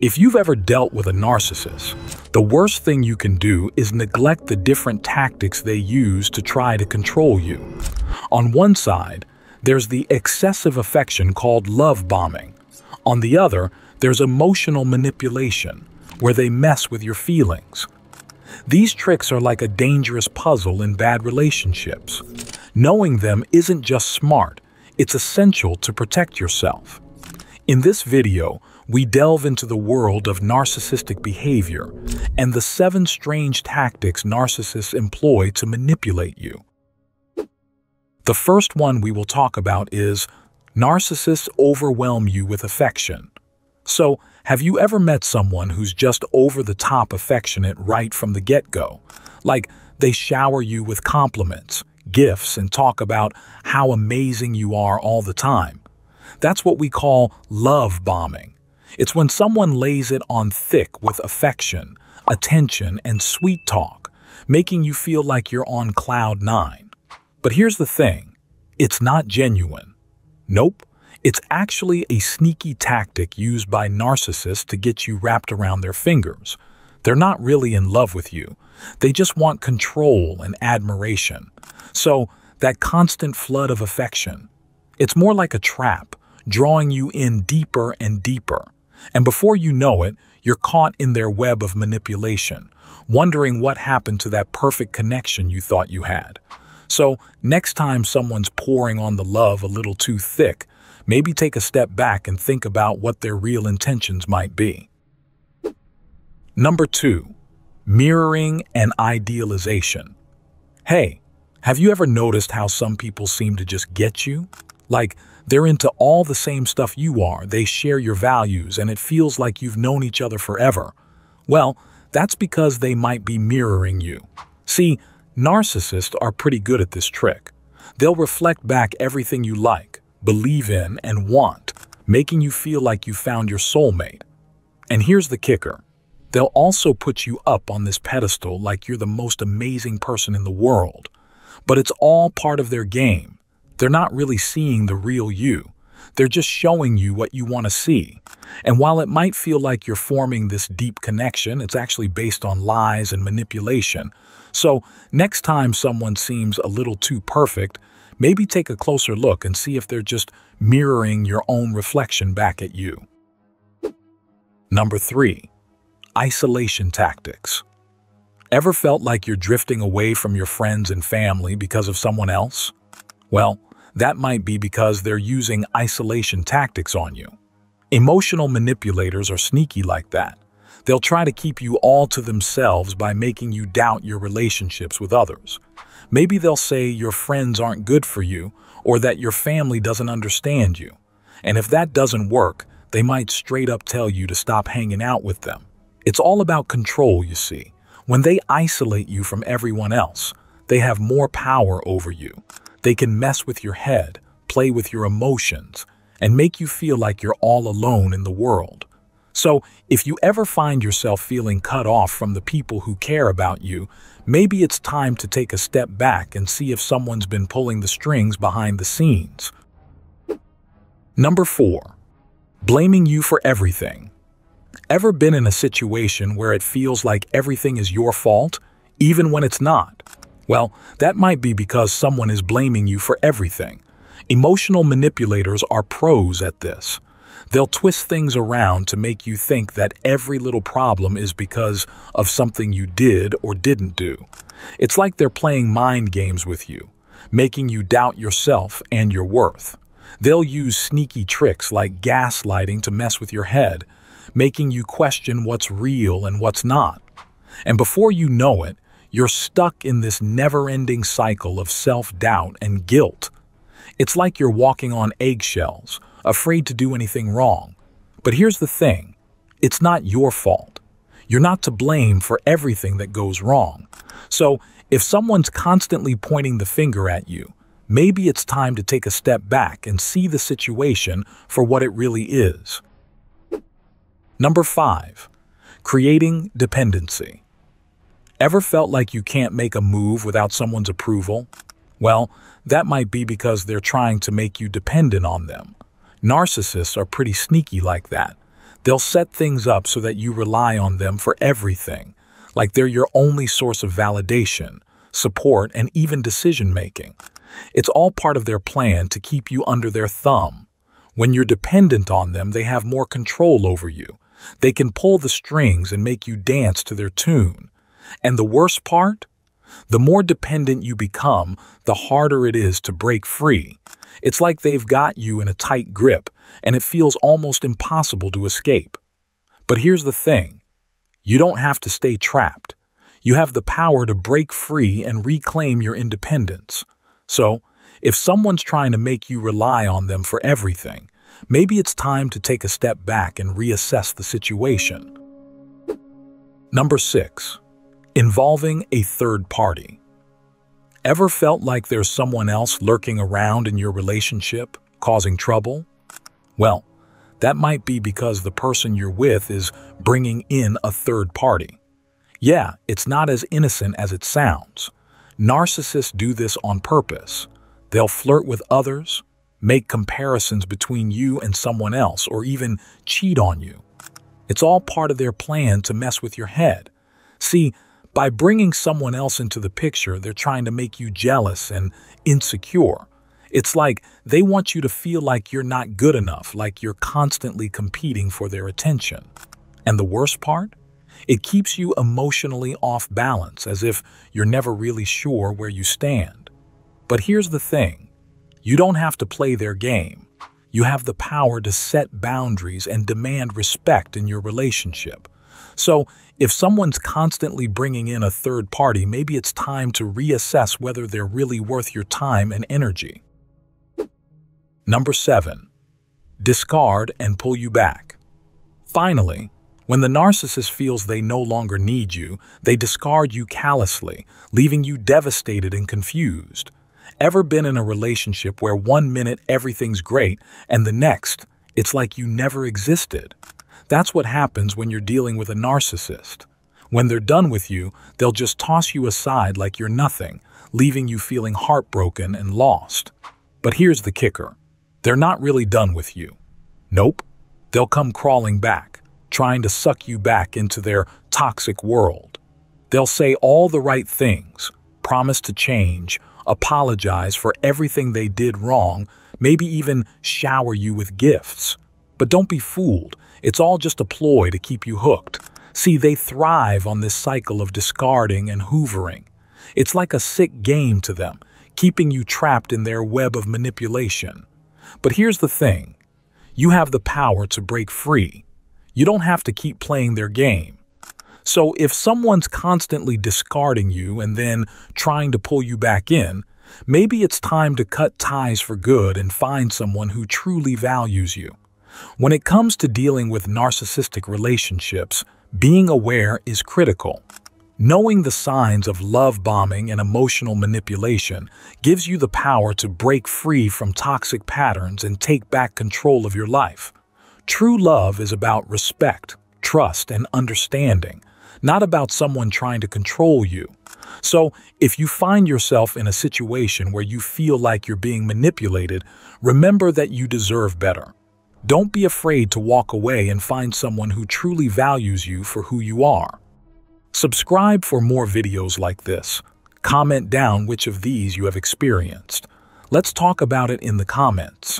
If you've ever dealt with a narcissist, the worst thing you can do is neglect the different tactics they use to try to control you. On one side, there's the excessive affection called love bombing. On the other, there's emotional manipulation, where they mess with your feelings. These tricks are like a dangerous puzzle in bad relationships. Knowing them isn't just smart, it's essential to protect yourself. In this video, we delve into the world of narcissistic behavior and the seven strange tactics narcissists employ to manipulate you. The first one we will talk about is narcissists overwhelm you with affection. So, have you ever met someone who's just over the top affectionate right from the get-go? Like, they shower you with compliments, gifts, and talk about how amazing you are all the time. That's what we call love bombing. It's when someone lays it on thick with affection, attention, and sweet talk, making you feel like you're on cloud nine. But here's the thing, it's not genuine. Nope, it's actually a sneaky tactic used by narcissists to get you wrapped around their fingers. They're not really in love with you. They just want control and admiration. So, that constant flood of affection, it's more like a trap, drawing you in deeper and deeper. And before you know it, you're caught in their web of manipulation, wondering what happened to that perfect connection you thought you had. So, next time someone's pouring on the love a little too thick, maybe take a step back and think about what their real intentions might be. Number two, mirroring and idealization. Hey, have you ever noticed how some people seem to just get you? Like, they're into all the same stuff you are, they share your values, and it feels like you've known each other forever. Well, that's because they might be mirroring you. See, narcissists are pretty good at this trick. They'll reflect back everything you like, believe in, and want, making you feel like you found your soulmate. And here's the kicker. They'll also put you up on this pedestal like you're the most amazing person in the world. But it's all part of their game. They're not really seeing the real you. They're just showing you what you want to see. And while it might feel like you're forming this deep connection, it's actually based on lies and manipulation. So next time someone seems a little too perfect, maybe take a closer look and see if they're just mirroring your own reflection back at you. Number 3. Isolation Tactics Ever felt like you're drifting away from your friends and family because of someone else? Well, that might be because they're using isolation tactics on you. Emotional manipulators are sneaky like that. They'll try to keep you all to themselves by making you doubt your relationships with others. Maybe they'll say your friends aren't good for you or that your family doesn't understand you. And if that doesn't work, they might straight up tell you to stop hanging out with them. It's all about control, you see. When they isolate you from everyone else, they have more power over you. They can mess with your head, play with your emotions, and make you feel like you're all alone in the world. So, if you ever find yourself feeling cut off from the people who care about you, maybe it's time to take a step back and see if someone's been pulling the strings behind the scenes. Number 4. Blaming you for everything. Ever been in a situation where it feels like everything is your fault, even when it's not? Well, that might be because someone is blaming you for everything. Emotional manipulators are pros at this. They'll twist things around to make you think that every little problem is because of something you did or didn't do. It's like they're playing mind games with you, making you doubt yourself and your worth. They'll use sneaky tricks like gaslighting to mess with your head, making you question what's real and what's not. And before you know it, you're stuck in this never-ending cycle of self-doubt and guilt. It's like you're walking on eggshells, afraid to do anything wrong. But here's the thing. It's not your fault. You're not to blame for everything that goes wrong. So, if someone's constantly pointing the finger at you, maybe it's time to take a step back and see the situation for what it really is. Number 5. Creating dependency. Ever felt like you can't make a move without someone's approval? Well, that might be because they're trying to make you dependent on them. Narcissists are pretty sneaky like that. They'll set things up so that you rely on them for everything, like they're your only source of validation, support, and even decision-making. It's all part of their plan to keep you under their thumb. When you're dependent on them, they have more control over you. They can pull the strings and make you dance to their tune. And the worst part? The more dependent you become, the harder it is to break free. It's like they've got you in a tight grip, and it feels almost impossible to escape. But here's the thing. You don't have to stay trapped. You have the power to break free and reclaim your independence. So, if someone's trying to make you rely on them for everything, maybe it's time to take a step back and reassess the situation. Number 6. Involving a third party. Ever felt like there's someone else lurking around in your relationship, causing trouble? Well, that might be because the person you're with is bringing in a third party. Yeah, it's not as innocent as it sounds. Narcissists do this on purpose. They'll flirt with others, make comparisons between you and someone else, or even cheat on you. It's all part of their plan to mess with your head. See, by bringing someone else into the picture, they're trying to make you jealous and insecure. It's like they want you to feel like you're not good enough, like you're constantly competing for their attention. And the worst part? It keeps you emotionally off balance, as if you're never really sure where you stand. But here's the thing. You don't have to play their game. You have the power to set boundaries and demand respect in your relationship. So, if someone's constantly bringing in a third party, maybe it's time to reassess whether they're really worth your time and energy. Number 7. Discard and pull you back. Finally, when the narcissist feels they no longer need you, they discard you callously, leaving you devastated and confused. Ever been in a relationship where one minute everything's great and the next, it's like you never existed? That's what happens when you're dealing with a narcissist. When they're done with you, they'll just toss you aside like you're nothing, leaving you feeling heartbroken and lost. But here's the kicker. They're not really done with you. Nope. They'll come crawling back trying to suck you back into their toxic world. They'll say all the right things, promise to change, apologize for everything they did wrong, maybe even shower you with gifts. But don't be fooled. It's all just a ploy to keep you hooked. See, they thrive on this cycle of discarding and hoovering. It's like a sick game to them, keeping you trapped in their web of manipulation. But here's the thing. You have the power to break free. You don't have to keep playing their game. So if someone's constantly discarding you and then trying to pull you back in, maybe it's time to cut ties for good and find someone who truly values you. When it comes to dealing with narcissistic relationships, being aware is critical. Knowing the signs of love bombing and emotional manipulation gives you the power to break free from toxic patterns and take back control of your life. True love is about respect, trust, and understanding, not about someone trying to control you. So, if you find yourself in a situation where you feel like you're being manipulated, remember that you deserve better. Don't be afraid to walk away and find someone who truly values you for who you are. Subscribe for more videos like this. Comment down which of these you have experienced. Let's talk about it in the comments.